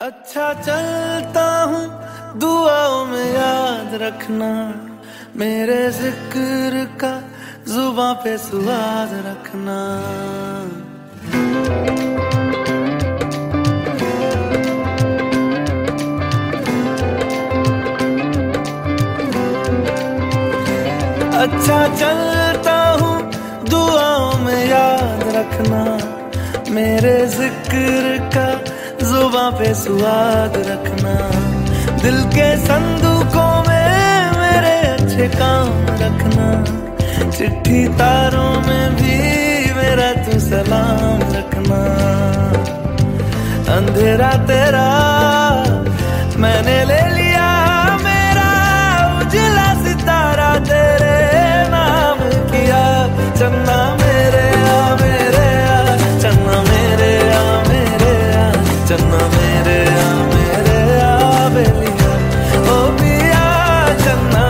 अच्छा चलता हूँ, दुआओं में याद रखना। मेरे ज़िक्र का जुबा पे सुहाद रखना। अच्छा चलता हूँ, दुआओं में याद रखना। मेरे ज़िक्र का जुबा पे स्वाद रखना। दिल के संदूकों में मेरे अच्छे काम रखना। चिट्ठी तारों में भी मेरा तू सलाम रखना। अंधेरा तेरा चन्ना मेरे आ मेरे आ बेलिया ओ पिया चन्ना